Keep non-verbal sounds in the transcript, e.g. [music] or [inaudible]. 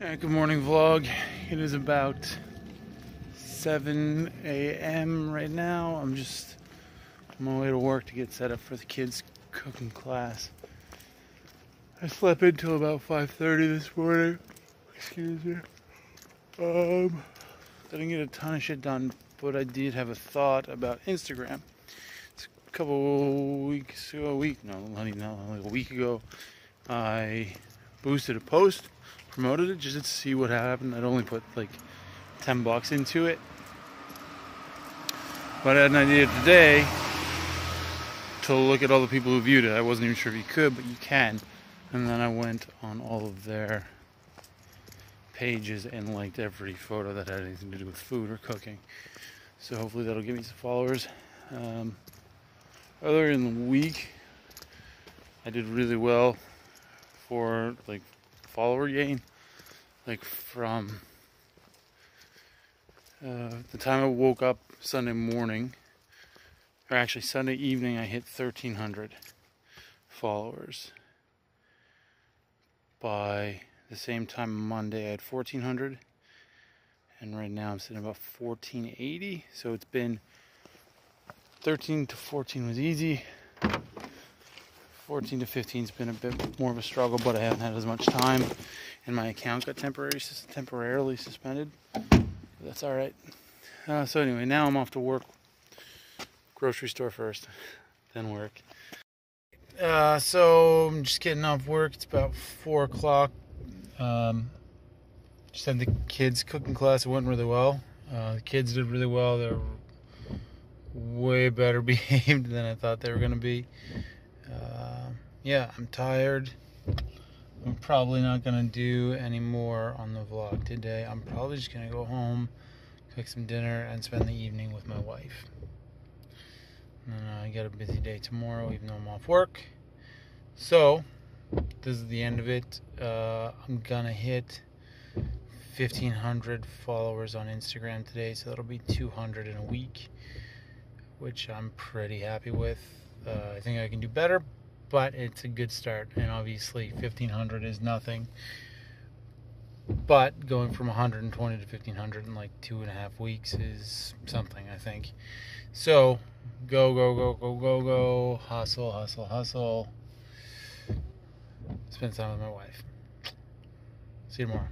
Yeah, good morning vlog. It is about 7 a.m. right now. I'm just on my way to work to get set up for the kids' cooking class. I slept until about 5.30 this morning. Excuse me. Um, didn't get a ton of shit done, but I did have a thought about Instagram. It's a couple weeks ago, a week, no, not even, a week ago, I boosted a post promoted it just to see what happened. I'd only put like 10 bucks into it. But I had an idea today to look at all the people who viewed it. I wasn't even sure if you could, but you can. And then I went on all of their pages and liked every photo that had anything to do with food or cooking. So hopefully that'll give me some followers. Um, earlier in the week, I did really well for like follower gain. Like from uh, the time I woke up Sunday morning, or actually Sunday evening, I hit 1,300 followers. By the same time Monday, I had 1,400. And right now I'm sitting about 1,480. So it's been 13 to 14 was easy. 14 to 15 has been a bit more of a struggle, but I haven't had as much time, and my account got temporarily temporarily suspended. That's all right. Uh, so anyway, now I'm off to work. Grocery store first, [laughs] then work. Uh, so I'm just getting off work. It's about four o'clock. Um, just had the kids cooking class. It went really well. Uh, the kids did really well. They're way better [laughs] behaved than I thought they were going to be uh, yeah, I'm tired. I'm probably not gonna do any more on the vlog today. I'm probably just gonna go home, cook some dinner, and spend the evening with my wife. And I got a busy day tomorrow, even though I'm off work. So, this is the end of it. Uh, I'm gonna hit 1,500 followers on Instagram today, so that'll be 200 in a week, which I'm pretty happy with. Uh, I think I can do better, but it's a good start. And obviously, 1500 is nothing. But going from 120 to 1500 in like two and a half weeks is something, I think. So, go, go, go, go, go, go. Hustle, hustle, hustle. Spend time with my wife. See you tomorrow.